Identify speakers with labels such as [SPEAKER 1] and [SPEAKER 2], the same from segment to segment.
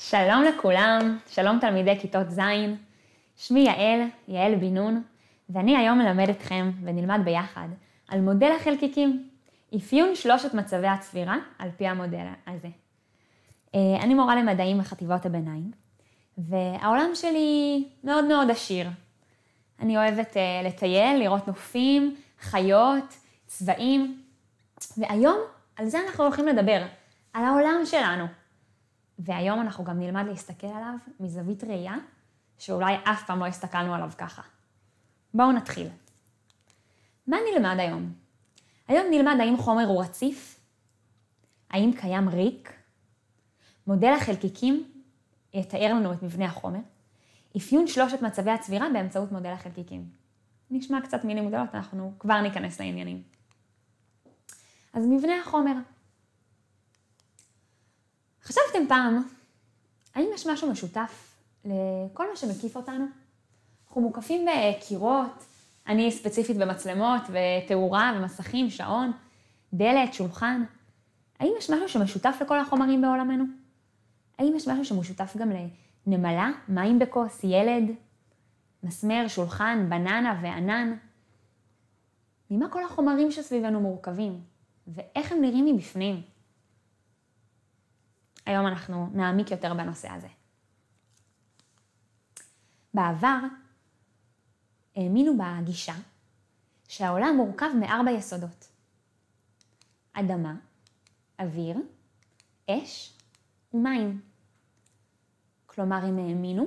[SPEAKER 1] שלום לכולם, שלום תלמידי כיתות ז', שמי יעל, יעל בן נון, ואני היום מלמד אתכם ונלמד ביחד על מודל החלקיקים, אפיון שלושת מצבי הצבירה על פי המודל הזה. אה, אני מורה למדעים בחטיבות הביניים, והעולם שלי מאוד מאוד עשיר. אני אוהבת אה, לטייל, לראות נופים, חיות, צבעים, והיום על זה אנחנו הולכים לדבר, על העולם שלנו. והיום אנחנו גם נלמד להסתכל עליו מזווית ראייה, שאולי אף פעם לא הסתכלנו עליו ככה. בואו נתחיל. מה נלמד היום? היום נלמד האם חומר הוא רציף, האם קיים ריק, מודל החלקיקים יתאר לנו את מבנה החומר, אפיון שלושת מצבי הצבירה באמצעות מודל החלקיקים. נשמע קצת מילים גדולות, אנחנו כבר ניכנס לעניינים. אז מבנה החומר. חשבתם פעם, האם יש משהו משותף לכל מה שמקיף אותנו? אנחנו מוקפים בקירות, אני ספציפית במצלמות ותאורה ומסכים, שעון, דלת, שולחן. האם יש משהו שמשותף לכל החומרים בעולמנו? האם יש משהו שמשותף גם לנמלה, מים בכוס, ילד, מסמר, שולחן, בננה וענן? ממה כל החומרים שסביבנו מורכבים? ואיך הם נראים מבפנים? היום אנחנו נעמיק יותר בנושא הזה. בעבר האמינו בגישה שהעולם מורכב מארבע יסודות. אדמה, אוויר, אש ומים. כלומר, הם האמינו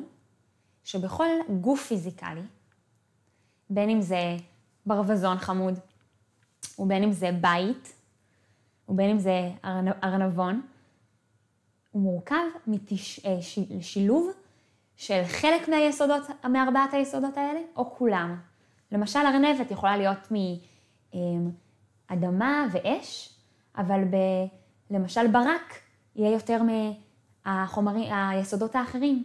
[SPEAKER 1] שבכל גוף פיזיקלי, בין אם זה ברווזון חמוד, ובין אם זה בית, ובין אם זה ארנבון, הוא מורכב משילוב אה, של חלק מהיסודות, מארבעת היסודות האלה, או כולם. למשל, ארנבת יכולה להיות מאדמה ואש, אבל ב, למשל ברק יהיה יותר מהחומרים, היסודות האחרים.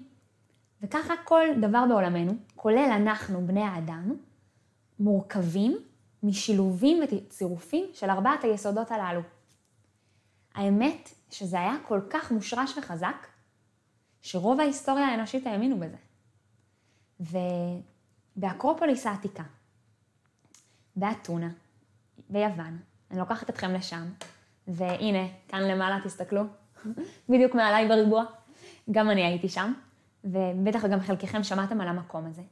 [SPEAKER 1] וככה כל דבר בעולמנו, כולל אנחנו, בני האדם, מורכבים משילובים וצירופים של ארבעת היסודות הללו. האמת שזה היה כל כך מושרש וחזק, שרוב ההיסטוריה האנושית האמינו בזה. ובאקרופוליס העתיקה, באתונה, ביוון, אני לוקחת אתכם לשם, והנה, כאן למעלה, תסתכלו, בדיוק מעליי בריבוע, גם אני הייתי שם, ובטח גם חלקכם שמעתם על המקום הזה.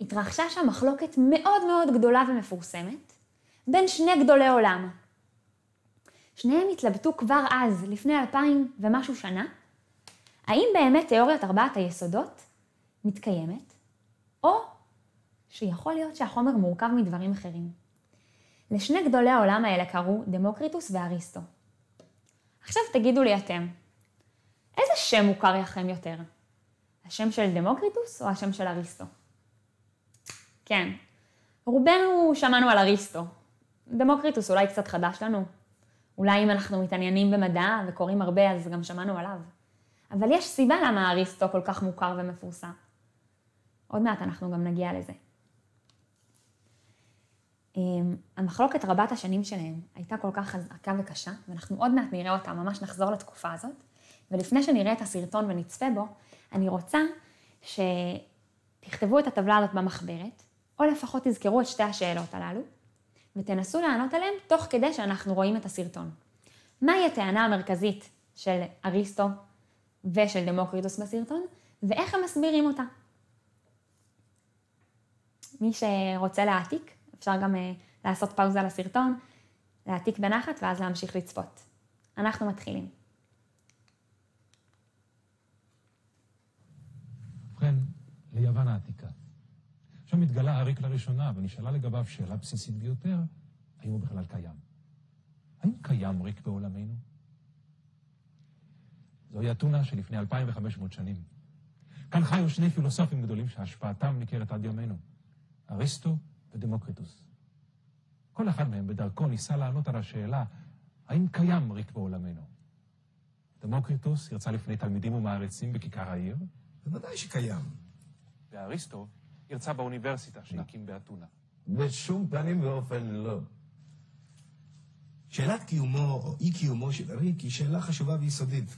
[SPEAKER 1] התרחשה שם מחלוקת מאוד מאוד גדולה ומפורסמת בין שני גדולי עולם. שניהם התלבטו כבר אז, לפני אלפיים ומשהו שנה, האם באמת תיאוריית ארבעת היסודות מתקיימת, או שיכול להיות שהחומר מורכב מדברים אחרים. לשני גדולי העולם האלה קראו דמוקריטוס ואריסטו. עכשיו תגידו לי אתם, איזה שם מוכר לכם יותר? השם של דמוקריטוס או השם של אריסטו? כן, רובנו שמענו על אריסטו. דמוקריטוס אולי קצת חדש לנו. אולי אם אנחנו מתעניינים במדע וקוראים הרבה, אז גם שמענו עליו. אבל יש סיבה למה אריסטו כל כך מוכר ומפורסם. עוד מעט אנחנו גם נגיע לזה. אמ, המחלוקת רבת השנים שלהם הייתה כל כך חזקה וקשה, ואנחנו עוד מעט נראה אותה, ממש נחזור לתקופה הזאת. ולפני שנראה את הסרטון ונצפה בו, אני רוצה שתכתבו את הטבלה הזאת במחברת, או לפחות תזכרו את שתי השאלות הללו, ותנסו לענות עליהן תוך כדי שאנחנו רואים את הסרטון. מהי הטענה המרכזית של אריסטו ושל דמוקריטוס בסרטון, ואיך הם מסבירים אותה. מי שרוצה להעתיק, אפשר גם uh, לעשות פאוזה לסרטון, להעתיק בנחת ואז להמשיך לצפות. אנחנו מתחילים.
[SPEAKER 2] ובכן, ליוון העתיקה. שם התגלה הריק לראשונה ונשאלה לגביו שאלה בסיסית ביותר, האם הוא בכלל קיים? האם קיים ריק בעולמנו? זוהי אתונה שלפני 2,500 שנים. כאן חיו שני פילוסופים גדולים שהשפעתם ניכרת עד ימינו, אריסטו ודמוקריטוס. כל אחד מהם בדרכו ניסה לענות על השאלה, האם קיים ריק בעולמנו? דמוקריטוס יצא לפני תלמידים ומעריצים בכיכר העיר.
[SPEAKER 3] בוודאי שקיים.
[SPEAKER 2] ואריסטו הרצה באוניברסיטה שהקים באתונה.
[SPEAKER 3] בשום פנים ואופן לא. שאלת קיומו או אי קיומו של הריק היא שאלה חשובה ויסודית.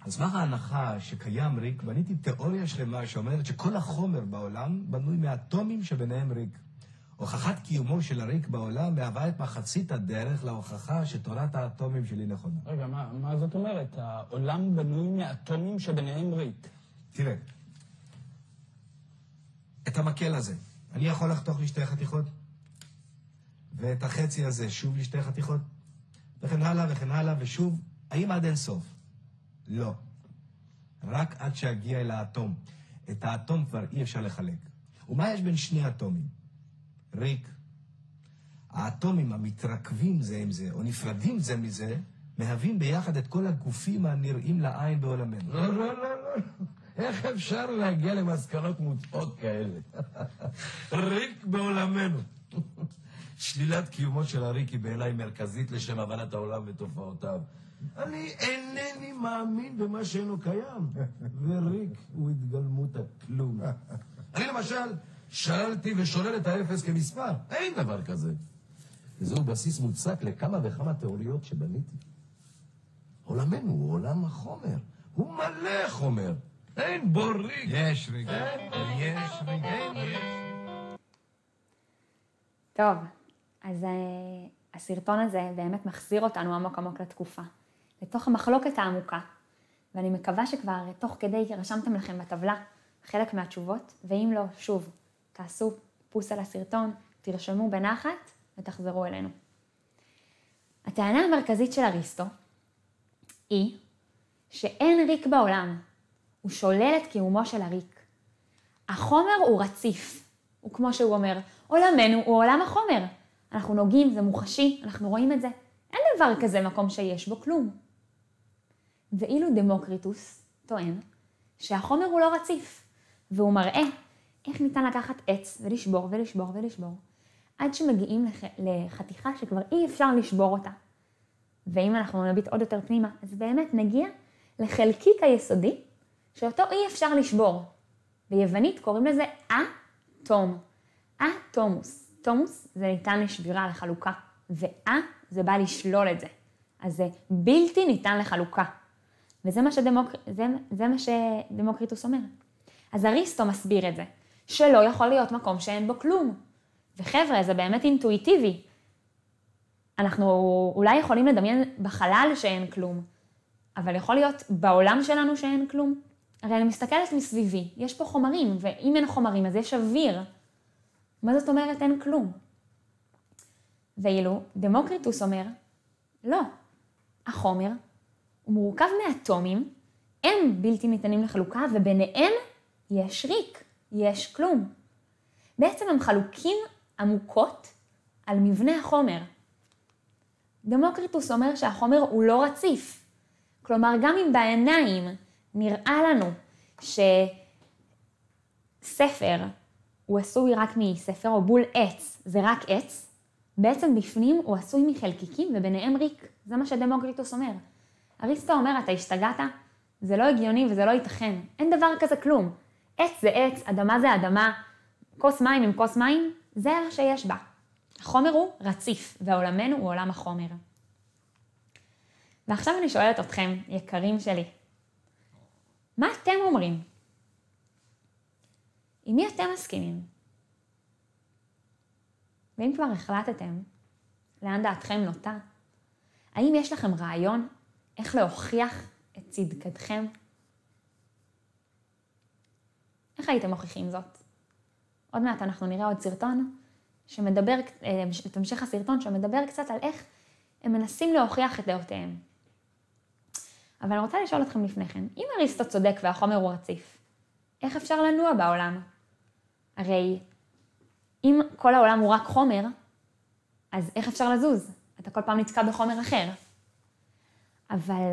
[SPEAKER 3] על סמך ההנחה שקיים ריק, בניתי תיאוריה שלמה שאומרת שכל החומר בעולם בנוי מאטומים שביניהם ריק. הוכחת קיומו של הריק בעולם מהווה את מחצית הדרך להוכחה שתורת האטומים שלי נכונה.
[SPEAKER 4] רגע, מה, מה זאת אומרת? העולם בנוי מאטומים שביניהם ריק.
[SPEAKER 3] תראה, את המקל הזה, אני יכול לחתוך לשתי חתיכות? ואת החצי הזה שוב לשתי חתיכות? וכן הלאה וכן הלאה, ושוב, האם עד אין סוף? לא. רק עד שאגיע אל האטום. את האטום כבר אי אפשר לחלק. ומה יש בין שני אטומים? ריק. האטומים המתרכבים זה עם זה, או נפרדים זה מזה, מהווים ביחד את כל הגופים הנראים לעין בעולמנו.
[SPEAKER 5] איך אפשר להגיע למסקנות מוצאות כאלה? ריק בעולמנו. שלילת קיומו של הריק היא בעיניי מרכזית לשם הבנת העולם ותופעותיו. אני אינני מאמין במה שאינו קיים, וריק הוא התגלמות הכלום. אני למשל שללתי ושולל את האפס כמספר, אין דבר כזה. וזהו בסיס מוצק לכמה וכמה תיאוריות שבניתי. עולמנו הוא עולם החומר, הוא מלא חומר, אין בו ריק.
[SPEAKER 3] יש ריק. יש ריק. יש.
[SPEAKER 1] טוב, אז uh, הסרטון הזה באמת מחזיר אותנו עמוק עמוק לתקופה, לתוך המחלוקת העמוקה, ואני מקווה שכבר תוך כדי רשמתם לכם בטבלה חלק מהתשובות, ואם לא, שוב, תעשו פוס על הסרטון, תרשמו בנחת ותחזרו אלינו. הטענה המרכזית של אריסטו היא שאין ריק בעולם, הוא שולל את קיומו של הריק. החומר הוא רציף, הוא כמו שהוא אומר, עולמנו הוא עולם החומר. אנחנו נוגעים, זה מוחשי, אנחנו רואים את זה. אין דבר כזה מקום שיש בו כלום. ואילו דמוקריטוס טוען שהחומר הוא לא רציף, והוא מראה איך ניתן לקחת עץ ולשבור ולשבור ולשבור, עד שמגיעים לח... לחתיכה שכבר אי אפשר לשבור אותה. ואם אנחנו נביט עוד יותר פנימה, אז באמת נגיע לחלקיק היסודי, שאותו אי אפשר לשבור. ביוונית קוראים לזה א-תום. א-תומוס. תומוס זה ניתן לשבירה, לחלוקה, וא זה בא לשלול את זה. אז זה בלתי ניתן לחלוקה. וזה מה, שדמוק... זה, זה מה שדמוקריטוס אומר. אז אריסטו מסביר את זה, שלא יכול להיות מקום שאין בו כלום. וחבר'ה, זה באמת אינטואיטיבי. אנחנו אולי יכולים לדמיין בחלל שאין כלום, אבל יכול להיות בעולם שלנו שאין כלום. הרי אני מסתכלת מסביבי, יש פה חומרים, ואם אין חומרים אז יש אוויר. מה זאת אומרת אין כלום? ואילו דמוקריטוס אומר, לא, החומר הוא מורכב מאטומים, הם בלתי ניתנים לחלוקה, וביניהם יש ריק, יש כלום. בעצם הם חלוקים עמוקות על מבנה החומר. דמוקריטוס אומר שהחומר הוא לא רציף. כלומר, גם אם בעיניים נראה לנו שספר הוא עשוי רק מספר או בול עץ, זה רק עץ, בעצם בפנים הוא עשוי מחלקיקים וביניהם ריק. זה מה שדמוקריטוס אומר. אריסטו אומר, אתה השתגעת? זה לא הגיוני וזה לא ייתכן. אין דבר כזה כלום. עץ זה עץ, אדמה זה אדמה, כוס מים עם כוס מים, זה מה שיש בה. החומר הוא רציף, ועולמנו הוא עולם החומר. ועכשיו אני שואלת אתכם, יקרים שלי, מה אתם אומרים? עם מי אתם מסכימים? ואם כבר החלטתם, לאן דעתכם נוטה? האם יש לכם רעיון איך להוכיח את צדקתכם? איך הייתם מוכיחים זאת? עוד מעט אנחנו נראה עוד סרטון שמדבר, אה, את המשך הסרטון שמדבר קצת על איך הם מנסים להוכיח את דעותיהם. אבל אני רוצה לשאול אתכם לפני כן, אם אריסטו צודק והחומר הוא רציף, איך אפשר לנוע בעולם? הרי אם כל העולם הוא רק חומר, אז איך אפשר לזוז? אתה כל פעם נתקע בחומר אחר. אבל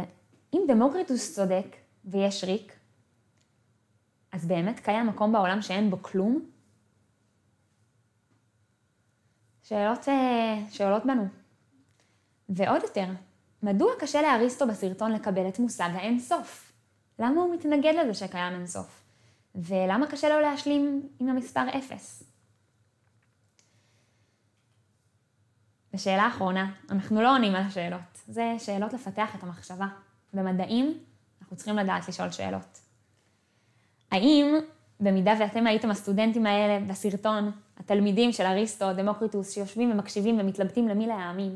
[SPEAKER 1] אם דמוקריטוס צודק ויש ריק, אז באמת קיים מקום בעולם שאין בו כלום? שאלות אה, שעולות בנו. ועוד יותר, מדוע קשה לאריסטו בסרטון לקבל את מושג האינסוף? למה הוא מתנגד לזה שקיים אינסוף? ולמה קשה לו להשלים עם המספר אפס? ושאלה אחרונה, אנחנו לא עונים על השאלות, זה שאלות לפתח את המחשבה. במדעים אנחנו צריכים לדעת לשאול שאלות. האם, במידה ואתם הייתם הסטודנטים האלה בסרטון, התלמידים של אריסטו, דמוקריטוס, שיושבים ומקשיבים ומתלבטים למי להאמין,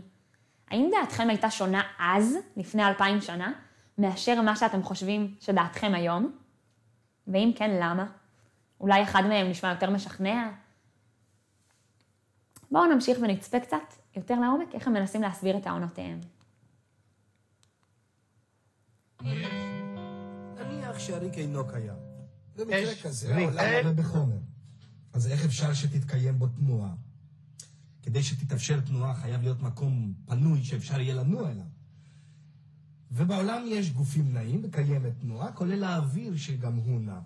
[SPEAKER 1] האם דעתכם הייתה שונה אז, לפני אלפיים שנה, מאשר מה שאתם חושבים שדעתכם היום? ואם כן, למה? אולי אחד מהם נשמע יותר משכנע? בואו נמשיך ונצפה קצת יותר לעומק איך הם מנסים להסביר את טענותיהם.
[SPEAKER 3] נניח שהריק אינו קיים. במקרה כזה. העולם מלא בחומר. אז איך אפשר שתתקיים בו תנועה? כדי שתתאפשר תנועה חייב להיות מקום פנוי שאפשר יהיה לנוע אליו. ובעולם יש גופים נעים וקיימת תנועה, כולל האוויר שגם הוא נע.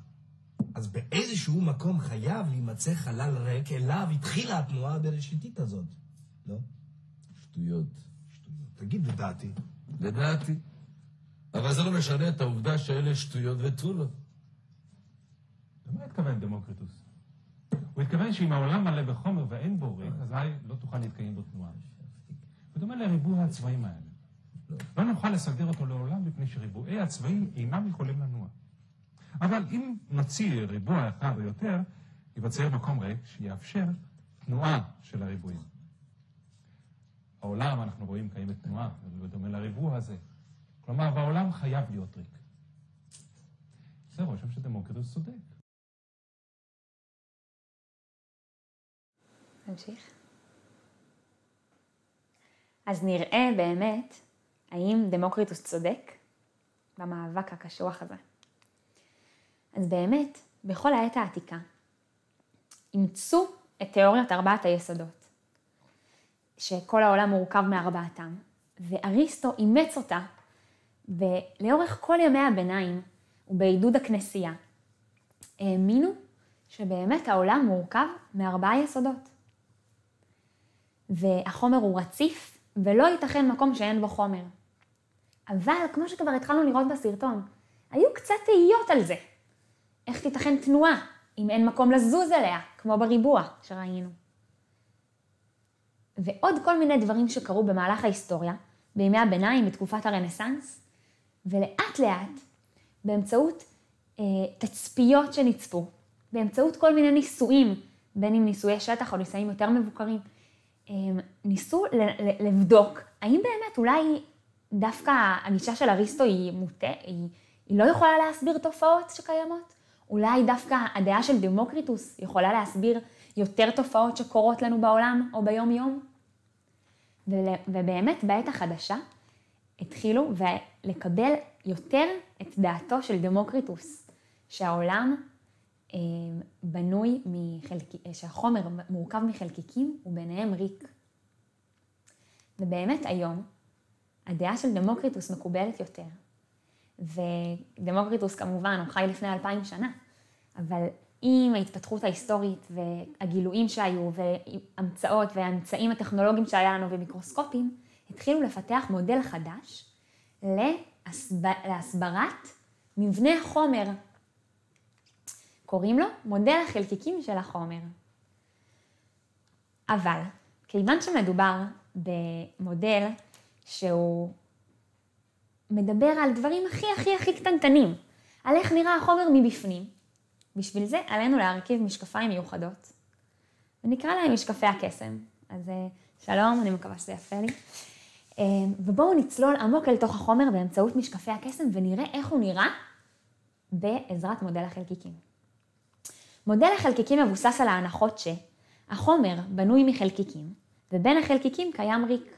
[SPEAKER 3] אז באיזשהו מקום חייב להימצא חלל ריק, אליו התחילה התנועה הבראשיתית הזאת. לא?
[SPEAKER 5] שטויות.
[SPEAKER 3] שטויות. תגיד לדעתי.
[SPEAKER 5] לדעתי. אבל זה לא משנה את העובדה שאלה שטויות ותו לא.
[SPEAKER 2] למה התכוון דמוקריטוס? הוא התכוון שאם העולם מלא בחומר ואין בו ריק, אזי לא תוכל להתקיים בו תנועה. בדומה לריבוע הצבעים האלה. לא נוכל לסדר אותו לעולם מפני שריבועי הצבעים אינם יכולים לנוע. אבל אם נוציא ריבוע אחד או יותר, ייווצר מקום ריק שיאפשר תנועה של הריבועים. העולם, אנחנו רואים, קיימת תנועה, בדומה לריבוע הזה. כלומר, בעולם חייב להיות ריק. זה רושם שדמוקריטוס צודק.
[SPEAKER 1] נמשיך. אז נראה באמת האם דמוקריטוס צודק במאבק הקשוח הזה. אז באמת, בכל העת העתיקה, אימצו את תיאוריית ארבעת היסודות, שכל העולם מורכב מארבעתם, ואריסטו אימץ אותה ולאורך כל ימי הביניים ובעידוד הכנסייה, האמינו שבאמת העולם מורכב מארבעה יסודות. והחומר הוא רציף, ולא ייתכן מקום שאין בו חומר. אבל, כמו שכבר התחלנו לראות בסרטון, היו קצת תהיות על זה. איך תיתכן תנועה אם אין מקום לזוז אליה, כמו בריבוע שראינו. ועוד כל מיני דברים שקרו במהלך ההיסטוריה, בימי הביניים, בתקופת הרנסאנס, ולאט לאט, באמצעות אה, תצפיות שנצפו, באמצעות כל מיני ניסויים, בין אם ניסויי שטח או ניסויים יותר מבוקרים, ניסו לבדוק האם באמת אולי דווקא הגישה של אריסטו היא מוטה, היא, היא לא יכולה להסביר תופעות שקיימות? אולי דווקא הדעה של דמוקריטוס יכולה להסביר יותר תופעות שקורות לנו בעולם או ביום יום? ובאמת בעת החדשה התחילו לקבל יותר את דעתו של דמוקריטוס, שהעולם בנוי מחלק... שהחומר מורכב מחלקיקים וביניהם ריק. ובאמת היום הדעה של דמוקריטוס מקובלת יותר. ודמוקריטוס כמובן, הוא חי לפני אלפיים שנה, אבל עם ההתפתחות ההיסטורית והגילויים שהיו והמצאות והאמצעים הטכנולוגיים שהיה לנו ומיקרוסקופים, התחילו לפתח מודל חדש להסבר, להסברת מבנה החומר. קוראים לו מודל החלקיקים של החומר. אבל, כיוון שמדובר במודל שהוא מדבר על דברים הכי הכי הכי קטנטנים, על איך נראה החומר מבפנים, בשביל זה עלינו להרכיב משקפיים מיוחדות, ונקרא להם משקפי הקסם. אז שלום, אני מקווה שזה יפה לי. ובואו נצלול עמוק אל תוך החומר באמצעות משקפי הקסם ונראה איך הוא נראה בעזרת מודל החלקיקים. מודל החלקיקים מבוסס על ההנחות שהחומר בנוי מחלקיקים, ובין החלקיקים קיים ריק.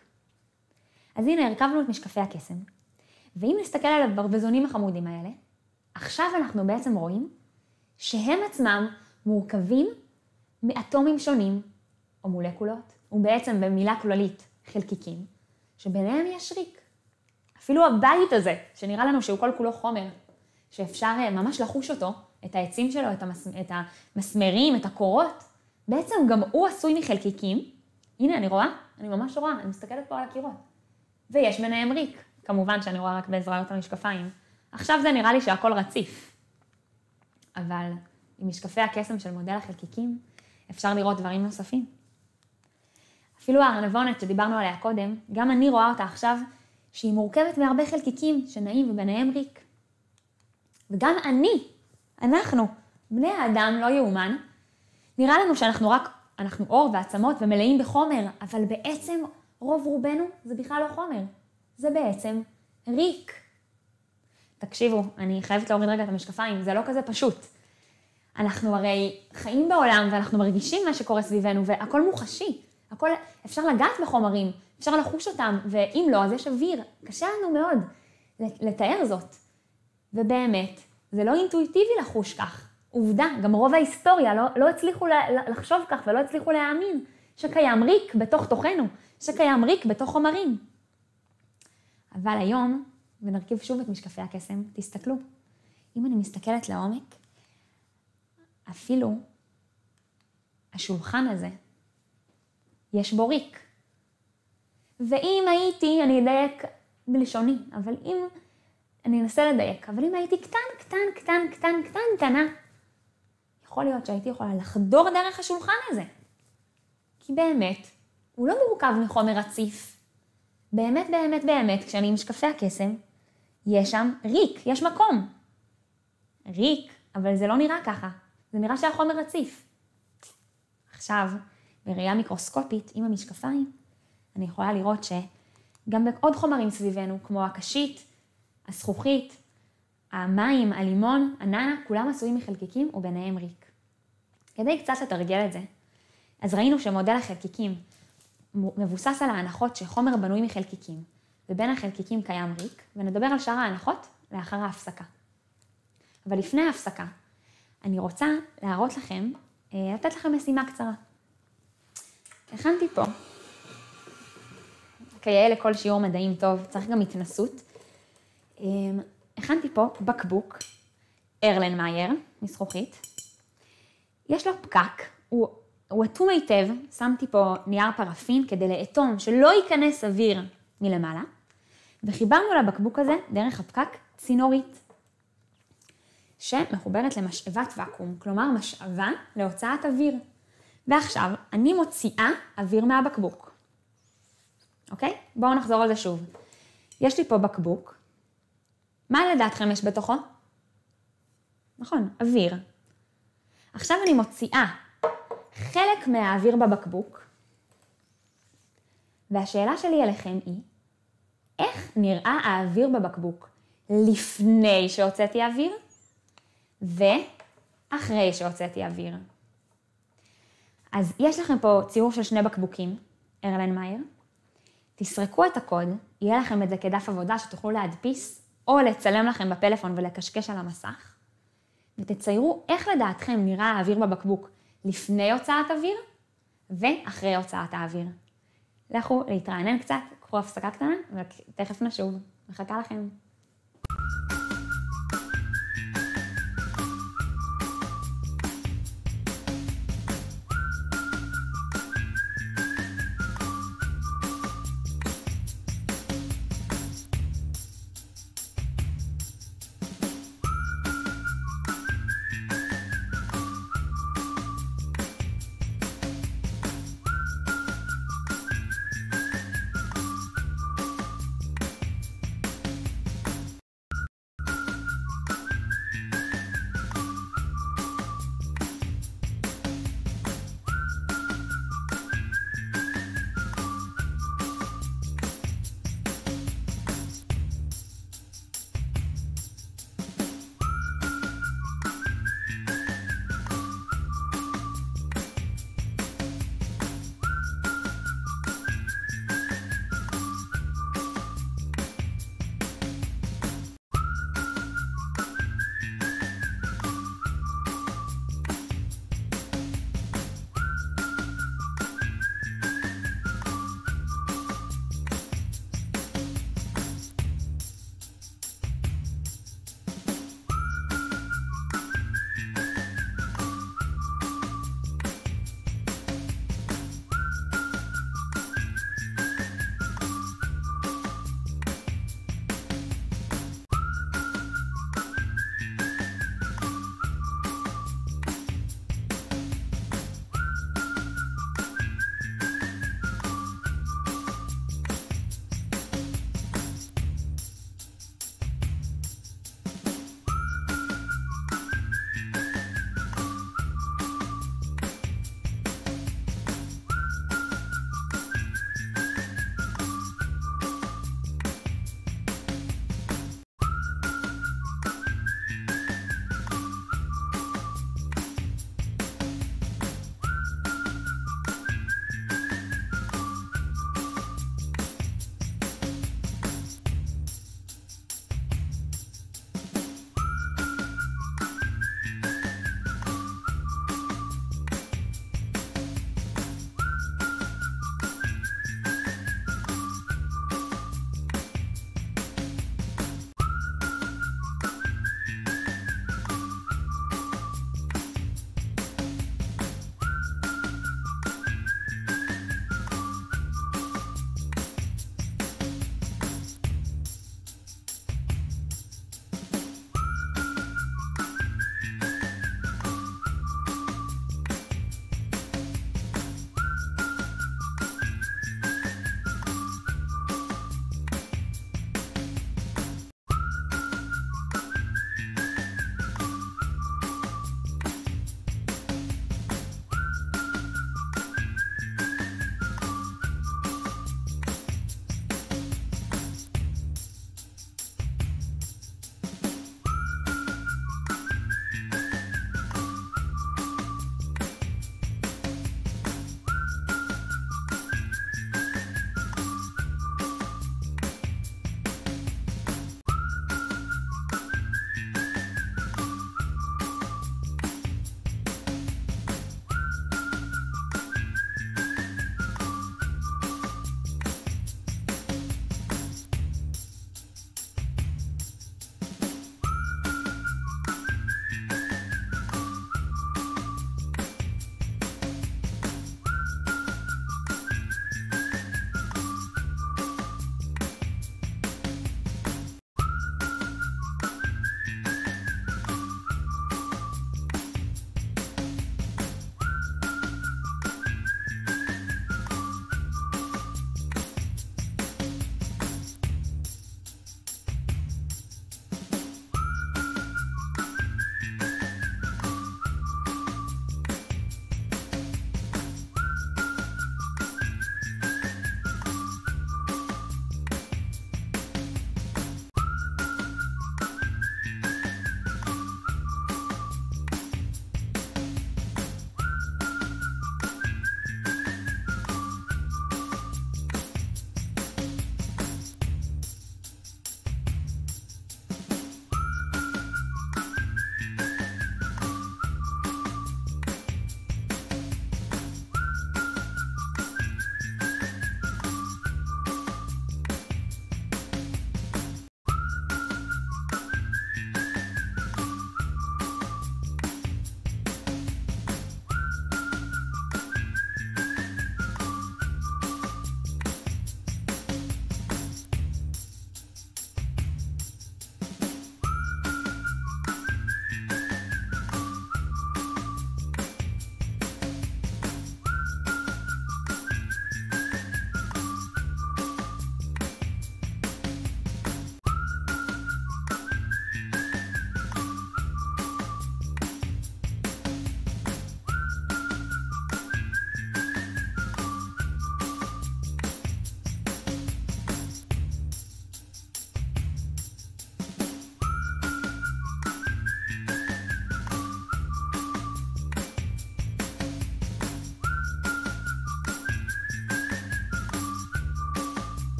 [SPEAKER 1] אז הנה הרכבנו את משקפי הקסם, ואם נסתכל על הברווזונים החמודים האלה, עכשיו אנחנו בעצם רואים שהם עצמם מורכבים מאטומים שונים, או מולקולות, ובעצם במילה כללית חלקיקים, שביניהם יש ריק. אפילו הבית הזה, שנראה לנו שהוא כל כולו חומר, שאפשר אה, ממש לחוש אותו, את העצים שלו, את, המס... את המסמרים, את הקורות, בעצם גם הוא עשוי מחלקיקים. הנה, אני רואה, אני ממש רואה, אני מסתכלת פה על הקירות. ויש ביניהם ריק, כמובן שאני רואה רק בעזרת המשקפיים. עכשיו זה נראה לי שהכל רציף. אבל עם משקפי הקסם של מודל החלקיקים, אפשר לראות דברים נוספים. אפילו הארנבונת שדיברנו עליה קודם, גם אני רואה אותה עכשיו, שהיא מורכבת מהרבה חלקיקים שנעים וביניהם ריק. וגם אני, אנחנו, בני האדם לא יאומן, נראה לנו שאנחנו רק, אנחנו אור ועצמות ומלאים בחומר, אבל בעצם רוב רובנו זה בכלל לא חומר, זה בעצם ריק. תקשיבו, אני חייבת להוריד רגע את המשקפיים, זה לא כזה פשוט. אנחנו הרי חיים בעולם ואנחנו מרגישים מה שקורה סביבנו והכל מוחשי, הכל, אפשר לגעת בחומרים, אפשר לחוש אותם, ואם לא, אז יש אוויר. קשה לנו מאוד לתאר זאת. ובאמת, זה לא אינטואיטיבי לחוש כך. עובדה, גם רוב ההיסטוריה לא, לא הצליחו לחשוב כך ולא הצליחו להאמין שקיים ריק בתוך תוכנו, שקיים ריק בתוך חומרים. אבל היום, ונרכיב שוב את משקפי הקסם, תסתכלו. אם אני מסתכלת לעומק, אפילו השולחן הזה, יש בו ריק. ואם הייתי, אני אדייק בלשוני, אבל אם, אני אנסה לדייק, אבל אם הייתי קטן, קטן, קטן, קטן, קטן, קטנה, יכול להיות שהייתי יכולה לחדור דרך השולחן הזה. כי באמת, הוא לא מורכב מחומר רציף. באמת, באמת, באמת, כשאני עם משקפי הקסם, יש שם ריק, יש מקום. ריק, אבל זה לא נראה ככה. זה נראה שהחומר רציף. עכשיו, בראייה מיקרוסקופית עם המשקפיים, אני יכולה לראות שגם בעוד חומרים סביבנו, כמו הקשית, הזכוכית, המים, הלימון, הננה, כולם עשויים מחלקיקים וביניהם ריק. כדי קצת לתרגל את זה, אז ראינו שמודל החלקיקים מבוסס על ההנחות שחומר בנוי מחלקיקים, ובין החלקיקים קיים ריק, ונדבר על שאר ההנחות לאחר ההפסקה. אבל לפני ההפסקה, אני רוצה להראות לכם, אה, לתת לכם משימה קצרה. הכנתי פה, כיאה לכל שיעור מדעים טוב, צריך גם התנסות. אה, הכנתי פה בקבוק, ארלן מאייר, מזכוכית. יש לו פקק, הוא, הוא אטום היטב, שמתי פה נייר פרפין כדי לאטום, שלא ייכנס אוויר מלמעלה, וחיברנו לבקבוק הזה, דרך הפקק, צינורית. שמחוברת למשאבת ואקום, כלומר משאבה להוצאת אוויר. ועכשיו אני מוציאה אוויר מהבקבוק. אוקיי? בואו נחזור על זה שוב. יש לי פה בקבוק. מה לדעתכם יש בתוכו? נכון, אוויר. עכשיו אני מוציאה חלק מהאוויר בבקבוק, והשאלה שלי אליכם היא, איך נראה האוויר בבקבוק לפני שהוצאתי אוויר ואחרי שהוצאתי אוויר. אז יש לכם פה ציור של שני בקבוקים, ארלן מאייר. תסרקו את הקוד, יהיה לכם את זה כדף עבודה שתוכלו להדפיס, או לצלם לכם בפלאפון ולקשקש על המסך, ותציירו איך לדעתכם נראה האוויר בבקבוק לפני הוצאת אוויר ואחרי הוצאת האוויר. לכו להתרענן קצת, קחו הפסקה קטנה, ותכף נשוב. מחכה לכם.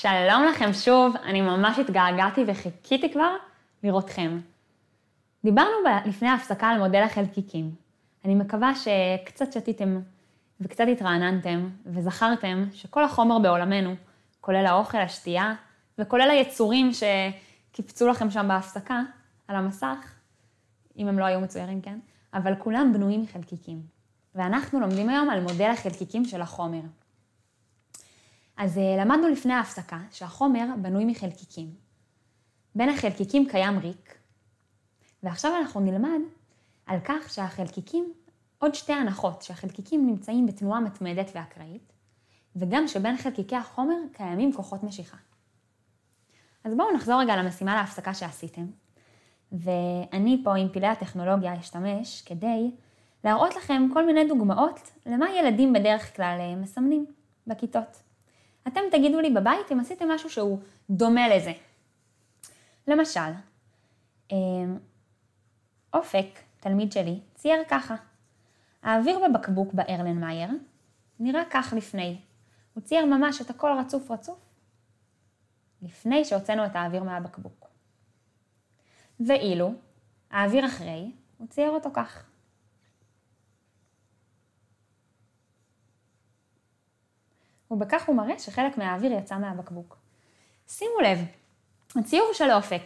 [SPEAKER 1] שלום לכם שוב, אני ממש התגעגעתי וחיכיתי כבר לראותכם. דיברנו לפני ההפסקה על מודל החלקיקים. אני מקווה שקצת שתיתם וקצת התרעננתם וזכרתם שכל החומר בעולמנו, כולל האוכל, השתייה וכולל היצורים שקיפצו לכם שם בהפסקה על המסך, אם הם לא היו מצוירים, כן? אבל כולם בנויים מחלקיקים. ואנחנו לומדים היום על מודל החלקיקים של החומר. אז אה, למדנו לפני ההפסקה שהחומר בנוי מחלקיקים. בין החלקיקים קיים ריק, ועכשיו אנחנו נלמד על כך שהחלקיקים, עוד שתי הנחות, שהחלקיקים נמצאים בתנועה מתמדת ואקראית, וגם שבין חלקיקי החומר קיימים כוחות משיכה. אז בואו נחזור רגע למשימה להפסקה שעשיתם, ואני פה עם פילי הטכנולוגיה אשתמש כדי להראות לכם כל מיני דוגמאות למה ילדים בדרך כלל אה, מסמנים בכיתות. אתם תגידו לי בבית אם עשיתם משהו שהוא דומה לזה. למשל, אמ, אופק, תלמיד שלי, צייר ככה. האוויר בבקבוק בארלנמייר נראה כך לפני. הוא צייר ממש את הכל רצוף רצוף, לפני שהוצאנו את האוויר מהבקבוק. ואילו, האוויר אחרי, הוא צייר אותו כך. ובכך הוא מראה שחלק מהאוויר יצא מהבקבוק. שימו לב, הציור של אופק,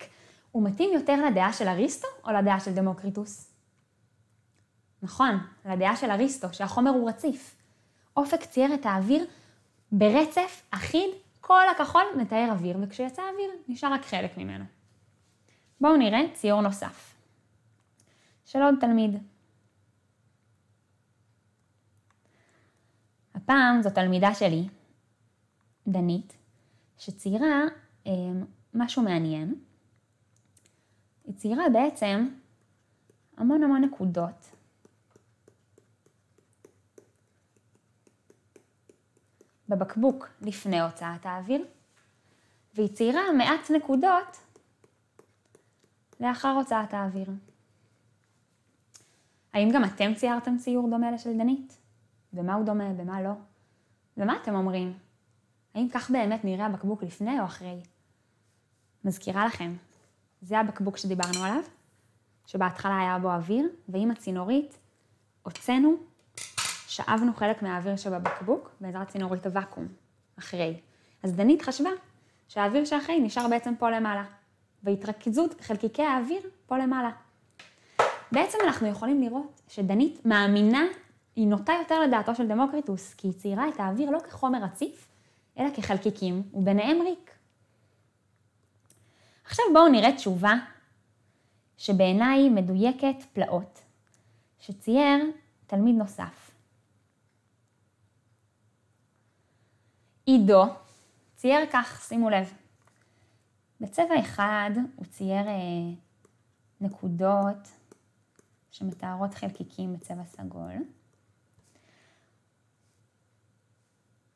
[SPEAKER 1] הוא מתאים יותר לדעה של אריסטו או לדעה של דמוקריטוס? נכון, לדעה של אריסטו, שהחומר הוא רציף. אופק צייר את האוויר ברצף אחיד, כל הכחול מתאר אוויר, וכשיצא אוויר נשאר רק חלק ממנו. בואו נראה ציור נוסף. של עוד תלמיד. הפעם זו תלמידה שלי, דנית, שציירה אה, משהו מעניין. היא ציירה בעצם המון המון נקודות. בבקבוק לפני הוצאת האוויר, והיא ציירה מעט נקודות לאחר הוצאת האוויר. האם גם אתם ציירתם ציור דומה לשל דנית? במה הוא דומה, במה לא? ומה אתם אומרים? האם כך באמת נראה הבקבוק לפני או אחרי? מזכירה לכם, זה הבקבוק שדיברנו עליו, שבהתחלה היה בו אוויר, ועם הצינורית הוצאנו, שאבנו חלק מהאוויר שבבקבוק בעזרת צינורית הוואקום, אחרי. אז דנית חשבה שהאוויר שאחרי נשאר בעצם פה למעלה, והתרכזות חלקיקי האוויר פה למעלה. בעצם אנחנו יכולים לראות שדנית מאמינה, היא נוטה יותר לדעתו של דמוקריטוס, כי היא ציירה את האוויר לא כחומר רציף, אלא כחלקיקים, וביניהם ריק. עכשיו בואו נראה תשובה שבעיניי מדויקת פלאות, שצייר תלמיד נוסף. עידו צייר כך, שימו לב. בצבע אחד הוא צייר אה, נקודות שמתארות חלקיקים בצבע סגול.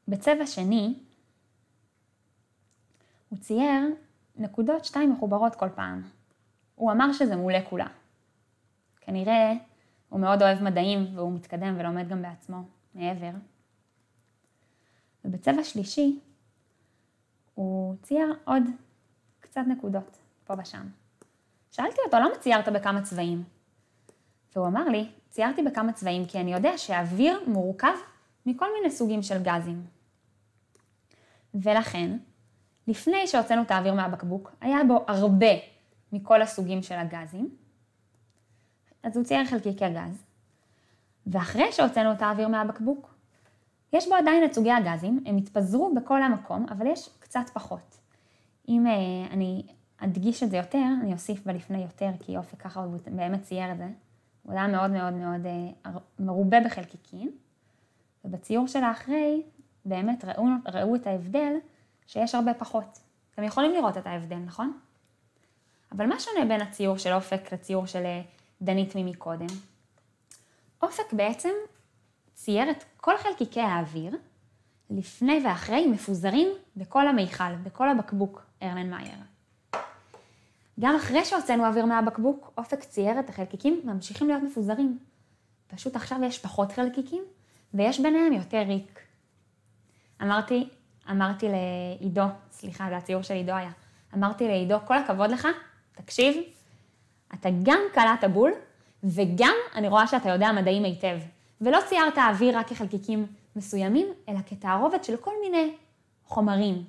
[SPEAKER 1] בצבע שני הוא צייר נקודות שתיים מחוברות כל פעם. הוא אמר שזה מולקולה. כנראה הוא מאוד אוהב מדעים והוא מתקדם ולומד גם בעצמו מעבר. ובצבע שלישי הוא צייר עוד קצת נקודות פה ושם. שאלתי אותו, למה ציירת בכמה צבעים? והוא אמר לי, ציירתי בכמה צבעים כי אני יודע שאוויר מורכב מכל מיני סוגים של גזים. ולכן, לפני שהוצאנו את האוויר מהבקבוק, היה בו הרבה מכל הסוגים של הגזים, אז הוא צייר חלקיקי גז. ואחרי שהוצאנו את האוויר מהבקבוק, יש בו עדיין את סוגי הגזים, הם התפזרו בכל המקום, אבל יש קצת פחות. אם uh, אני אדגיש את זה יותר, אני אוסיף בלפני יותר, כי אופק ככה הוא באמת צייר את זה. הוא היה מאוד מאוד מאוד uh, מרובה בחלקיקים, ובציור של האחרי, באמת ראו, ראו את ההבדל שיש הרבה פחות. אתם יכולים לראות את ההבדל, נכון? אבל מה שונה בין הציור של אופק לציור של אה, דנית ממקודם? אופק בעצם צייר את כל חלקיקי האוויר, לפני ואחרי מפוזרים בכל המיכל, בכל הבקבוק ארלנמייר. גם אחרי שהוצאנו אוויר מהבקבוק, אופק צייר את החלקיקים ממשיכים להיות מפוזרים. פשוט עכשיו יש פחות חלקיקים, ויש ביניהם יותר ריק. אמרתי, אמרתי לעידו, סליחה, זה הציור של עידו היה, אמרתי לעידו, כל הכבוד לך, תקשיב, אתה גם קלעת בול, וגם אני רואה שאתה יודע מדעים היטב. ולא ציירת אוויר רק כחלקיקים מסוימים, אלא כתערובת של כל מיני חומרים.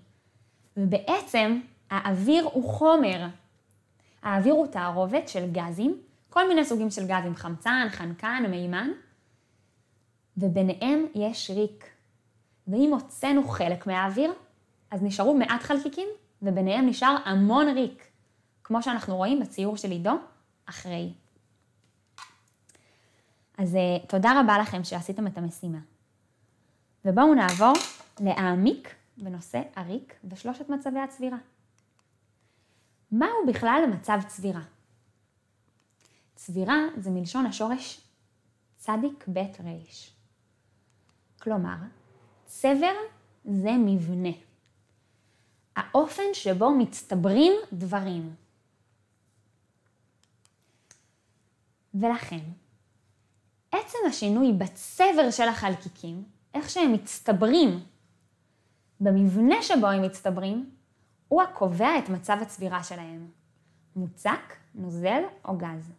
[SPEAKER 1] ובעצם האוויר הוא חומר. האוויר הוא תערובת של גזים, כל מיני סוגים של גזים, חמצן, חנקן, מימן, וביניהם יש ריק. ואם הוצאנו חלק מהאוויר, אז נשארו מעט חלקיקים, וביניהם נשאר המון ריק, כמו שאנחנו רואים בציור של עידו, אחרי. אז אה, תודה רבה לכם שעשיתם את המשימה. ובואו נעבור להעמיק בנושא הריק ושלושת מצבי הצבירה. מהו בכלל מצב צבירה? צבירה זה מלשון השורש צדיק בית ריש. כלומר, צבר זה מבנה. האופן שבו מצטברים דברים. ולכן, עצם השינוי בצבר של החלקיקים, איך שהם מצטברים, במבנה שבו הם מצטברים, הוא הקובע את מצב הצבירה שלהם. מוצק, נוזל או גז.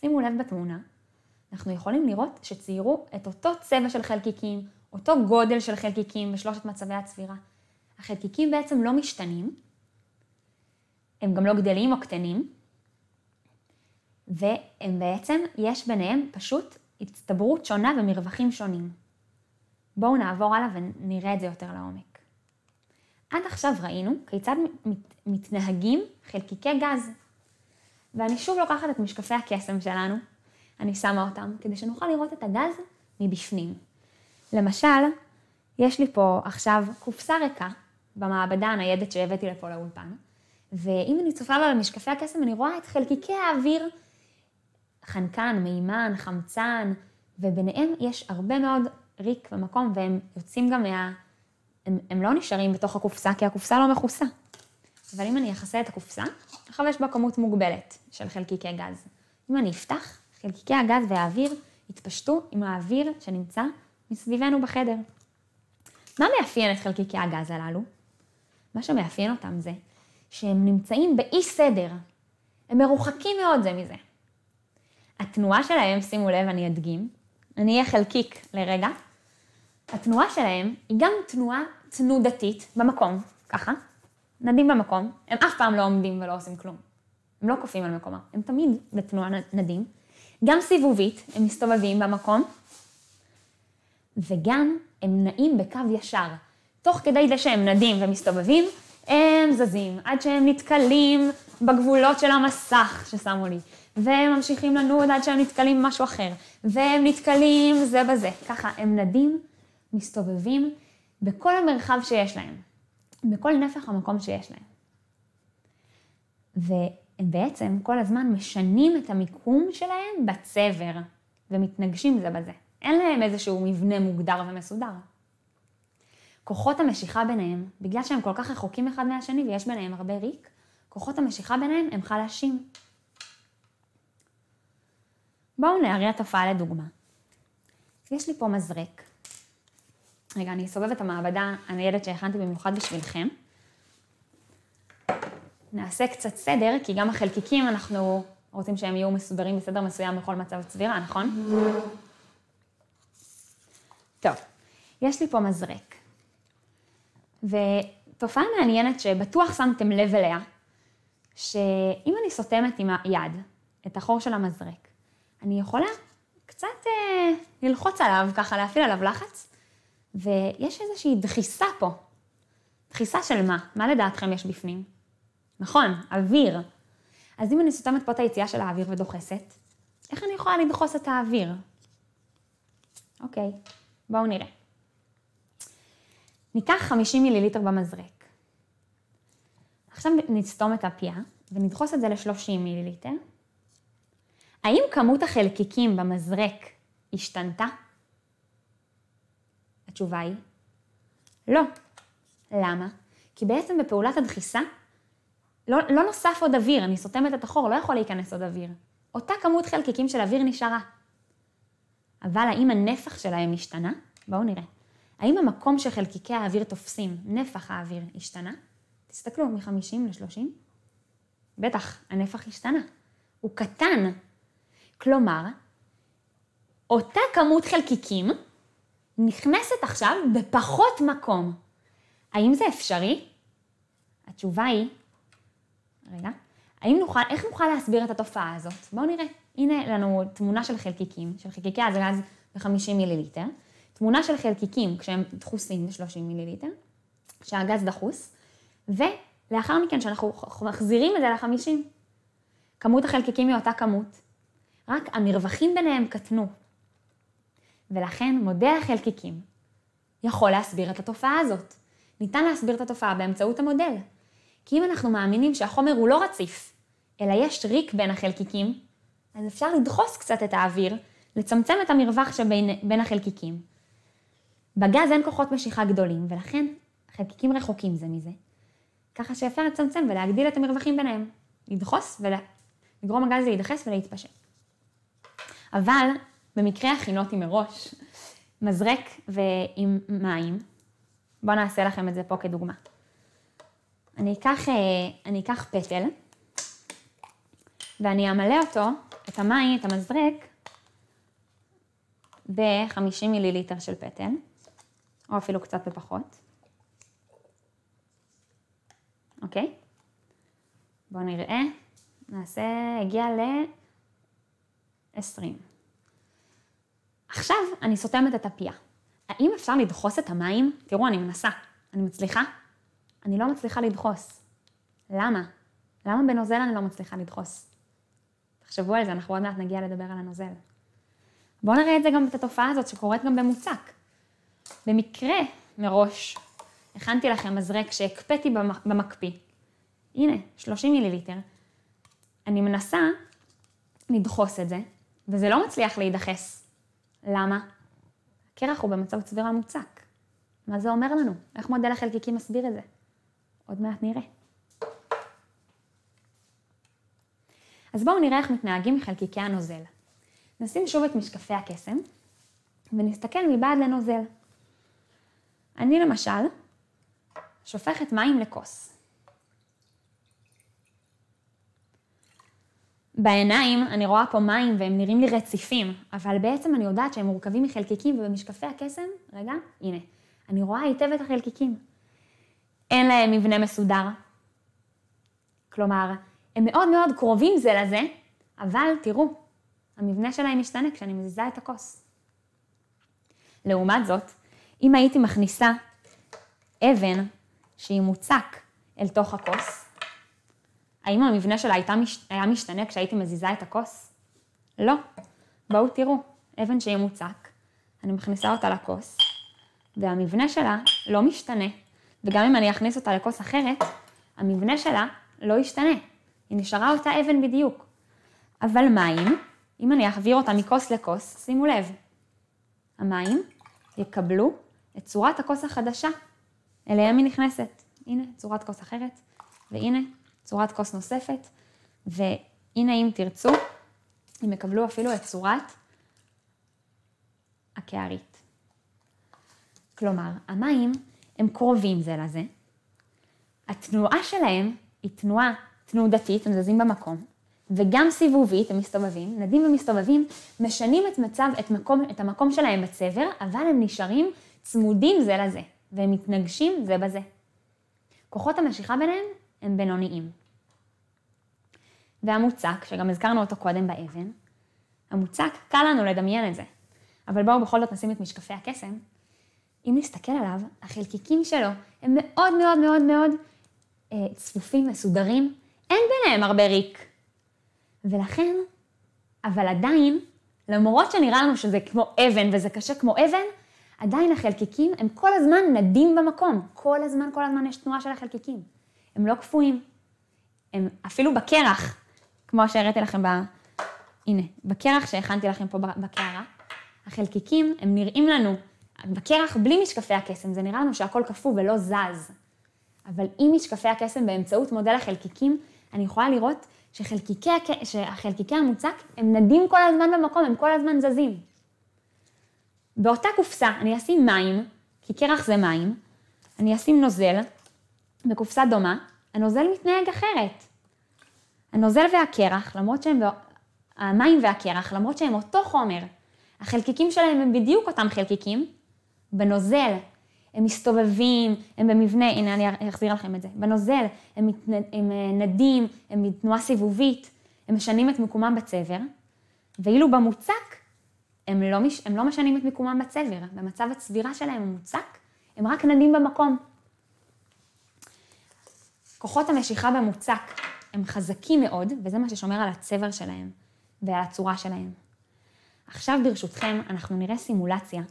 [SPEAKER 1] שימו לב בתמונה, אנחנו יכולים לראות שציירו את אותו צבע של חלקיקים, אותו גודל של חלקיקים בשלושת מצבי הצבירה. החלקיקים בעצם לא משתנים, הם גם לא גדלים או קטנים, והם בעצם, יש ביניהם פשוט הצטברות שונה ומרווחים שונים. בואו נעבור הלאה ונראה את זה יותר לעומק. עד עכשיו ראינו כיצד מתנהגים חלקיקי גז. ואני שוב לוקחת את משקפי הקסם שלנו, אני שמה אותם, כדי שנוכל לראות את הגז מבפנים. למשל, יש לי פה עכשיו קופסה ריקה במעבדה הניידת שהבאתי לפה לאולפן, ואם אני צופה בה במשקפי הקסם, אני רואה את חלקיקי האוויר, חנקן, מימן, חמצן, וביניהם יש הרבה מאוד ריק במקום, והם יוצאים גם מה... הם, הם לא נשארים בתוך הקופסה, כי הקופסה לא מכוסה. אבל אם אני אכסה את הקופסה, עכשיו יש בה כמות מוגבלת של חלקיקי גז. אם אני אפתח, חלקיקי הגז והאוויר יתפשטו עם האוויר שנמצא מסביבנו בחדר. מה מאפיין את חלקיקי הגז הללו? מה שמאפיין אותם זה שהם נמצאים באי סדר. הם מרוחקים מאוד זה מזה. התנועה שלהם, שימו לב, אני אדגים, אני אהיה חלקיק לרגע, התנועה שלהם היא גם תנועה תנודתית במקום, ככה, נדים במקום, הם אף פעם לא עומדים ולא עושים כלום. הם לא קופאים על מקומם, הם תמיד בתנועה נדים. גם סיבובית, הם מסתובבים במקום, וגם הם נעים בקו ישר. תוך כדי זה שהם נדים ומסתובבים, הם זזים עד שהם נתקלים בגבולות של המסך ששמו לי, והם ממשיכים לנוד עד שהם נתקלים במשהו אחר, והם נתקלים זה בזה. ככה, הם נדים, מסתובבים בכל המרחב שיש להם, בכל נפח המקום שיש להם. והם בעצם כל הזמן משנים את המיקום שלהם בצבר, ומתנגשים זה בזה. אין להם איזשהו מבנה מוגדר ומסודר. כוחות המשיכה ביניהם, בגלל שהם כל כך רחוקים אחד מהשני ויש ביניהם הרבה ריק, כוחות המשיכה ביניהם הם חלשים. בואו נערי התופעה לדוגמה. יש לי פה מזרק. רגע, אני אסובב את המעבדה הניידת שהכנתי במיוחד בשבילכם. נעשה קצת סדר, כי גם החלקיקים אנחנו רוצים שהם יהיו מסודרים בסדר מסוים בכל מצב צבירה, נכון? טוב, יש לי פה מזרק. ותופעה מעניינת שבטוח שמתם לב אליה, שאם אני סותמת עם היד את החור של המזרק, אני יכולה קצת אה, ללחוץ עליו, ככה להפעיל עליו לחץ, ויש איזושהי דחיסה פה. דחיסה של מה? מה לדעתכם יש בפנים? נכון, אוויר. אז אם אני סותמת פה את היציאה של האוויר ודוחסת, איך אני יכולה לדחוס את האוויר? אוקיי, בואו נראה. ניקח 50 מיליליטר במזרק. עכשיו נסתום את הפייה ונדחוס את זה ל-30 מיליליטר. האם כמות החלקיקים במזרק השתנתה? התשובה היא לא. למה? כי בעצם בפעולת הדחיסה לא, לא נוסף עוד אוויר, אני סותמת את החור, לא יכול להיכנס עוד אוויר. אותה כמות חלקיקים של אוויר נשארה. אבל האם הנפח שלהם השתנה? בואו נראה. האם המקום שחלקיקי האוויר תופסים, נפח האוויר, השתנה? תסתכלו, מ-50 ל-30. בטח, הנפח השתנה. הוא קטן. כלומר, אותה כמות חלקיקים נכנסת עכשיו בפחות מקום. האם זה אפשרי? התשובה היא, רגע, האם נוכל, איך נוכל להסביר את התופעה הזאת? בואו נראה. הנה לנו תמונה של חלקיקים, של חלקיקי הגז ב-50 מיליליטר, תמונה של חלקיקים כשהם דחוסים ב-30 מיליליטר, שהגז דחוס, ולאחר מכן שאנחנו מחזירים את זה ל-50. כמות החלקיקים היא אותה כמות, רק המרווחים ביניהם קטנו. ולכן מודל החלקיקים יכול להסביר את התופעה הזאת. ניתן להסביר את התופעה באמצעות המודל. כי אם אנחנו מאמינים שהחומר הוא לא רציף, אלא יש ריק בין החלקיקים, אז אפשר לדחוס קצת את האוויר, לצמצם את המרווח שבין החלקיקים. בגז אין כוחות משיכה גדולים, ולכן החלקיקים רחוקים זה מזה. ככה שאפשר לצמצם ולהגדיל את המרווחים ביניהם. לדחוס ולגרום הגז להידחס ולהתפשט. אבל במקרה הכינותי מראש, מזרק ועם מים, בואו נעשה לכם את זה פה כדוגמה. אני אקח, אה, אני אקח פטל, ואני אמלא אותו, את המים, את המזרק, ב-50 מיליליטר של פטל, או אפילו קצת בפחות. אוקיי? בואו נראה, נעשה, הגיע ל-20. עכשיו אני סותמת את הפייה. האם אפשר לדחוס את המים? תראו, אני מנסה. אני מצליחה? אני לא מצליחה לדחוס. למה? למה בנוזל אני לא מצליחה לדחוס? תחשבו על זה, אנחנו עוד מעט נגיע לדבר על הנוזל. בואו נראה את זה גם, את התופעה הזאת שקורית גם במוצק. במקרה מראש, הכנתי לכם מזרק שהקפאתי במקפיא. הנה, 30 מיליליטר. אני מנסה לדחוס את זה, וזה לא מצליח להידחס. למה? הקרח הוא במצב צבירה מוצק. מה זה אומר לנו? איך מודל החלקיקים מסביר את זה? עוד מעט נראה. אז בואו נראה איך מתנהגים חלקיקי הנוזל. נשים שוב את משקפי הקסם, ונסתכל מבעד לנוזל. אני למשל שופכת מים לכוס. בעיניים אני רואה פה מים והם נראים לי רציפים, אבל בעצם אני יודעת שהם מורכבים מחלקיקים ובמשקפי הקסם, רגע, הנה, אני רואה היטב את החלקיקים. אין להם מבנה מסודר. כלומר, הם מאוד מאוד קרובים זה לזה, אבל תראו, המבנה שלהם משתנה כשאני מזיזה את הכוס. לעומת זאת, אם הייתי מכניסה אבן שהיא מוצק אל תוך הכוס, האם המבנה שלה הייתה, היה משתנה כשהייתי מזיזה את הכוס? לא. בואו תראו, אבן שהיא מוצק, אני מכניסה אותה לכוס, והמבנה שלה לא משתנה, וגם אם אני אכניס אותה לכוס אחרת, המבנה שלה לא ישתנה. היא נשארה אותה אבן בדיוק. אבל מים, אם אני אעביר אותה מכוס לכוס, שימו לב, המים יקבלו את צורת הכוס החדשה, אליהם היא נכנסת. הנה, צורת כוס אחרת, והנה, צורת כוס נוספת, והנה אם תרצו, הם יקבלו אפילו את צורת הקערית. כלומר, המים הם קרובים זה לזה, התנועה שלהם היא תנועה תנודתית, הם זזים במקום, וגם סיבובית, הם מסתובבים, נדים ומסתובבים, משנים את מצב, את, מקום, את המקום שלהם בצבר, אבל הם נשארים צמודים זה לזה, והם מתנגשים זה בזה. כוחות המשיכה ביניהם הם בינוניים. והמוצק, שגם הזכרנו אותו קודם באבן, המוצק, קל לנו לדמיין את זה. אבל בואו בכל זאת נשים את משקפי הקסם. אם נסתכל עליו, החלקיקים שלו הם מאוד מאוד מאוד מאוד אה, צפופים, מסודרים, אין ביניהם הרבה ריק. ולכן, אבל עדיין, למרות שנראה לנו שזה כמו אבן וזה קשה כמו אבן, עדיין החלקיקים הם כל הזמן נדים במקום. כל הזמן, כל הזמן יש תנועה של החלקיקים. הם לא קפואים. הם אפילו בקרח, כמו שהראיתי לכם ב... הנה, בקרח שהכנתי לכם פה בקערה, החלקיקים הם נראים לנו, בקרח בלי משקפי הקסם, זה נראה לנו שהכל קפוא ולא זז. אבל עם משקפי הקסם באמצעות מודל החלקיקים, אני יכולה לראות שחלקיקי, שהחלקיקי המוצק הם נדים כל הזמן במקום, הם כל הזמן זזים. באותה קופסה אני אשים מים, כי קרח זה מים, אני אשים נוזל בקופסה דומה, הנוזל מתנהג אחרת. הנוזל והקרח, למרות שהם, המים והקרח, למרות שהם אותו חומר, החלקיקים שלהם הם בדיוק אותם חלקיקים, בנוזל הם מסתובבים, הם במבנה, הנה אני אחזיר לכם את זה, בנוזל הם, מתנ... הם אה, נדים, הם מתנועה סיבובית, הם משנים את מקומם בצבר, ואילו במוצק הם לא, מש... הם לא משנים את מקומם בצבר, במצב הצבירה שלהם המוצק, הם רק נדים במקום. כוחות המשיכה במוצק הם חזקים מאוד, וזה מה ששומר על הצבר שלהם ועל הצורה שלהם. עכשיו ברשותכם אנחנו נראה סימולציה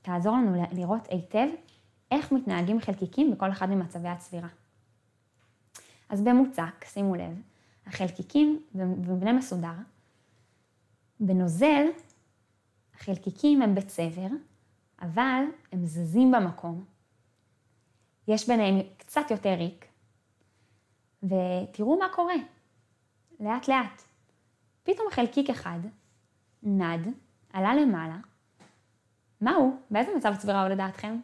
[SPEAKER 1] שתעזור לנו לראות היטב איך מתנהגים חלקיקים בכל אחד ממצבי הצבירה. אז במוצק, שימו לב, החלקיקים במבנה מסודר, בנוזל החלקיקים הם בצבר, אבל הם זזים במקום. יש ביניהם קצת יותר ריק, ותראו מה קורה, לאט לאט. פתאום חלקיק אחד נד, עלה למעלה. מה הוא? באיזה מצב צבירה הוא לדעתכם?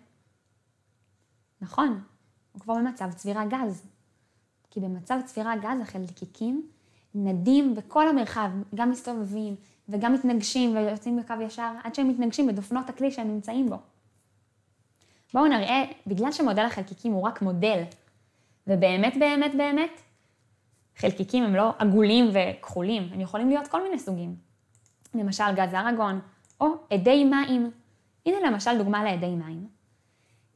[SPEAKER 1] נכון, הוא כבר במצב צבירה גז. כי במצב צבירה גז החלקיקים נדים בכל המרחב, גם מסתובבים וגם מתנגשים ויוצאים בקו ישר, עד שהם מתנגשים בדופנות הכלי שהם נמצאים בו. בואו נראה, בגלל שמודל החלקיקים הוא רק מודל, ובאמת באמת באמת, חלקיקים הם לא עגולים וכחולים, הם יכולים להיות כל מיני סוגים. למשל גז ארגון, או אדי מים. הנה למשל דוגמה לאדי מים,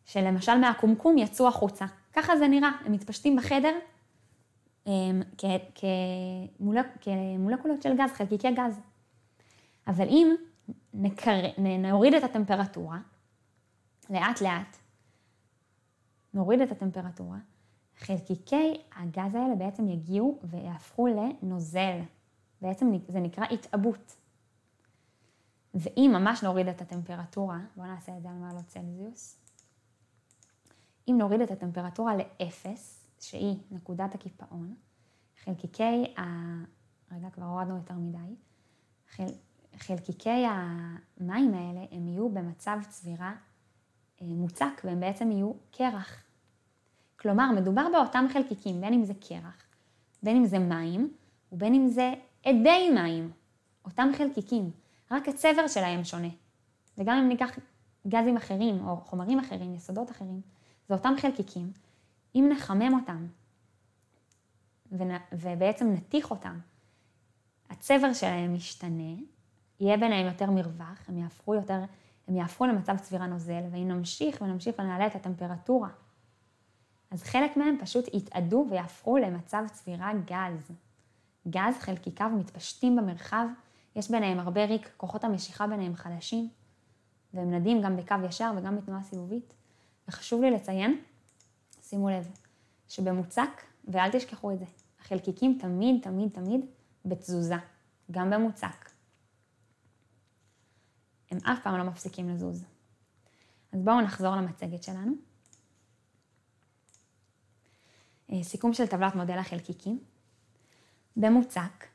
[SPEAKER 1] שלמשל מהקומקום יצאו החוצה. ככה זה נראה, הם מתפשטים בחדר כ, כמולק, כמולקולות של גז, חלקיקי גז. אבל אם נקר, נוריד את הטמפרטורה, לאט לאט, נוריד את הטמפרטורה, חלקיקי הגז האלה בעצם יגיעו ויהפכו לנוזל. בעצם זה נקרא התאבות. ואם ממש נוריד את הטמפרטורה, בואו נעשה את זה על מעלות צלזיוס, אם נוריד את הטמפרטורה לאפס, שהיא נקודת הקיפאון, חלקיקי ה... רגע, כבר הורדנו יותר מדי. חל... חלקיקי המים האלה, הם יהיו במצב צבירה אה, מוצק, והם בעצם יהיו קרח. כלומר, מדובר באותם חלקיקים, בין אם זה קרח, בין אם זה מים, ובין אם זה אדי מים, אותם חלקיקים. רק הצבר שלהם שונה. וגם אם ניקח גזים אחרים או חומרים אחרים, יסודות אחרים, זה אותם חלקיקים. אם נחמם אותם. ובעצם נתיך אותם, הצבר שלהם משתנה, יהיה ביניהם יותר מרווח, הם יהפכו יותר, הם יהפכו למצב צבירה נוזל, ואם נמשיך ונמשיך ונעלה את הטמפרטורה, אז חלק מהם פשוט יתאדו ויהפכו למצב צבירה גז. גז, חלקיקיו מתפשטים במרחב יש ביניהם הרבה ריק, כוחות המשיכה ביניהם חלשים, והם נדים גם בקו ישר וגם בתנועה סיבובית. וחשוב לי לציין, שימו לב, שבמוצק, ואל תשכחו את זה, החלקיקים תמיד, תמיד, תמיד בתזוזה, גם במוצק. הם אף פעם לא מפסיקים לזוז. אז בואו נחזור למצגת שלנו. אה, סיכום של טבלת מודל החלקיקים. במוצק,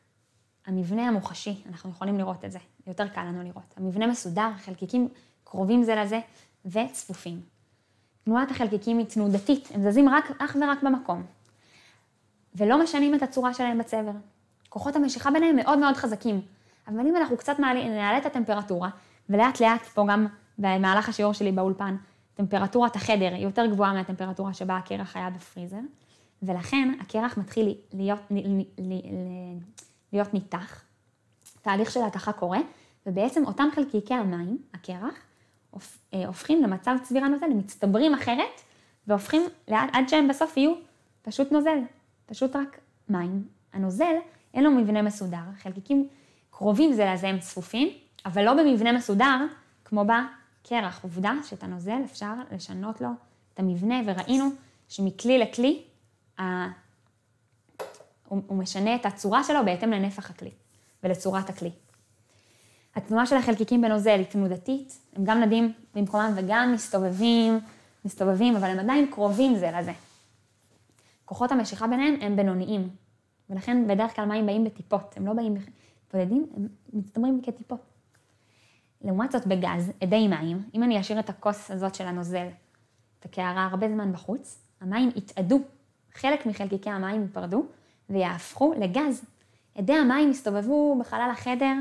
[SPEAKER 1] המבנה המוחשי, אנחנו יכולים לראות את זה, יותר קל לנו לראות. המבנה מסודר, חלקיקים קרובים זה לזה וצפופים. תנועת החלקיקים היא תנודתית, הם זזים רק, אך ורק במקום. ולא משנים את הצורה שלהם בצבר. כוחות המשיכה ביניהם מאוד מאוד חזקים. אבל אם אנחנו קצת נעלה את הטמפרטורה, ולאט לאט, פה גם במהלך השיעור שלי באולפן, טמפרטורת החדר היא יותר גבוהה מהטמפרטורה שבה הקרח היה בפריזר, ולכן הקרח מתחיל להיות, להיות ניתח. תהליך של התכה קורה, ובעצם אותם חלקיקי המים, הקרח, אה, הופכים למצב צבירה נוזל, הם מצטברים אחרת, והופכים לאט, עד שהם בסוף יהיו פשוט נוזל, פשוט רק מים. הנוזל, אין לו מבנה מסודר, חלקיקים קרובים זה לזה הם צפופים, אבל לא במבנה מסודר, כמו בקרח. עובדה שאת הנוזל אפשר לשנות לו את המבנה, וראינו שמכלי לכלי, הוא, הוא משנה את הצורה שלו בהתאם לנפח הכלי ולצורת הכלי. התנועה של החלקיקים בנוזל היא תנודתית, הם גם נדים במקומם וגם מסתובבים, מסתובבים, אבל הם עדיין קרובים זה לזה. כוחות המשיכה ביניהם הם בינוניים, ולכן בדרך כלל מים באים בטיפות, הם לא באים בודדים, הם מצטמרים כטיפות. לעומת זאת בגז, אדי מים, אם אני אשאיר את הכוס הזאת של הנוזל, את הקערה הרבה זמן בחוץ, המים יתאדו, חלק מחלקיקי המים ייפרדו ויהפכו לגז. אדי המים יסתובבו בחלל החדר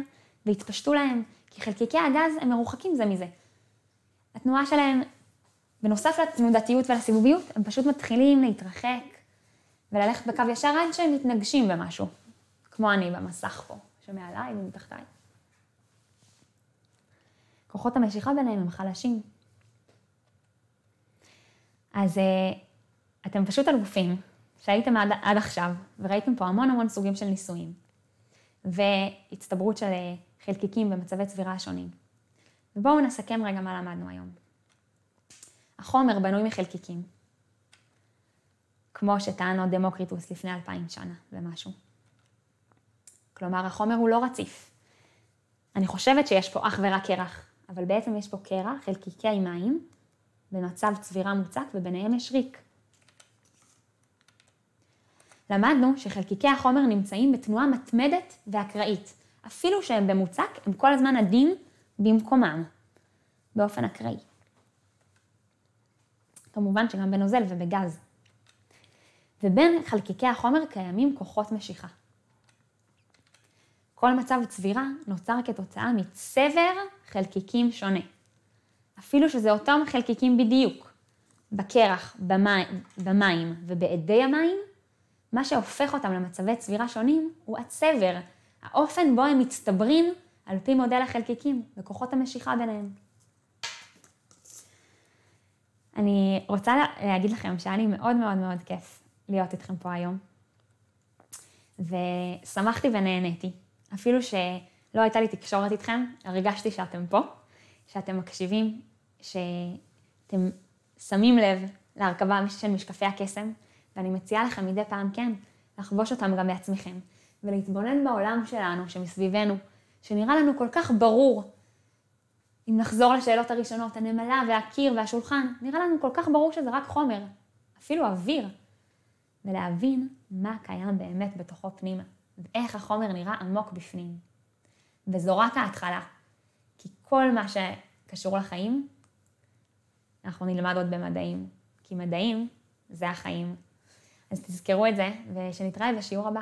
[SPEAKER 1] ויתפשטו להם, כי חלקיקי הגז הם מרוחקים זה מזה. התנועה שלהם, בנוסף לתנודתיות ולסיבוביות, הם פשוט מתחילים להתרחק וללכת בקו ישר עד שהם מתנגשים במשהו, כמו אני במסך פה, שמעליי ומתחתיי. כוחות המשיכה ביניהם הם חלשים. אז אה, אתם פשוט אלופים, שהייתם עד, עד עכשיו, וראיתם פה המון המון סוגים של ניסויים, והצטברות של אה, חלקיקים במצבי צבירה השונים. ובואו נסכם רגע מה למדנו היום. החומר בנוי מחלקיקים, כמו שטען עוד דמוקריטוס לפני אלפיים שנה ומשהו. כלומר, החומר הוא לא רציף. אני חושבת שיש פה אך ורק קרח, אבל בעצם יש פה קרח, חלקיקי מים, במצב צבירה מוצק, וביניהם יש ריק. למדנו שחלקיקי החומר נמצאים בתנועה מתמדת ואקראית. אפילו שהם במוצק, הם כל הזמן עדים במקומם, באופן אקראי. כמובן שגם בנוזל ובגז. ובין חלקיקי החומר קיימים כוחות משיכה. כל מצב צבירה נוצר כתוצאה מצבר חלקיקים שונה. אפילו שזה אותם חלקיקים בדיוק, בקרח, במים, במים ובאדי המים, מה שהופך אותם למצבי צבירה שונים הוא הצבר, האופן בו הם מצטברים על פי מודל החלקיקים וכוחות המשיכה ביניהם. אני רוצה להגיד לכם שהיה לי מאוד מאוד מאוד כיף להיות איתכם פה היום, ושמחתי ונהניתי. אפילו שלא הייתה לי תקשורת איתכם, הרגשתי שאתם פה, שאתם מקשיבים, שאתם שמים לב להרכבה של משקפי הקסם, ואני מציעה לכם מדי פעם, כן, לחבוש אותם גם בעצמכם, ולהתבונן בעולם שלנו, שמסביבנו, שנראה לנו כל כך ברור. אם נחזור לשאלות הראשונות, הנמלה והקיר והשולחן, נראה לנו כל כך ברור שזה רק חומר, אפילו אוויר, ולהבין מה קיים באמת בתוכו פנימה. ואיך החומר נראה עמוק בפנים. וזו רק ההתחלה, כי כל מה שקשור לחיים, אנחנו נלמד עוד במדעים, כי מדעים זה החיים. אז תזכרו את זה, ושנתראה בשיעור הבא.